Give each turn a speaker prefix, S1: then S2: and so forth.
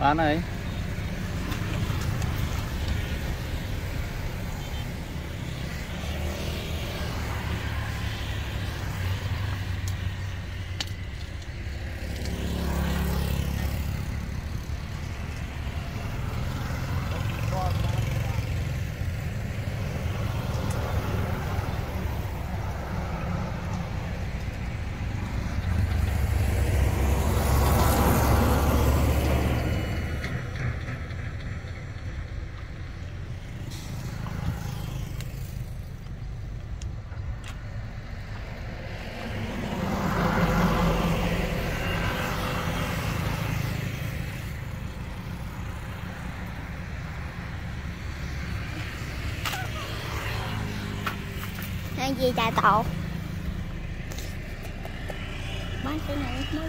S1: bán này
S2: Hàng gì trà tổ? Bán cái này mới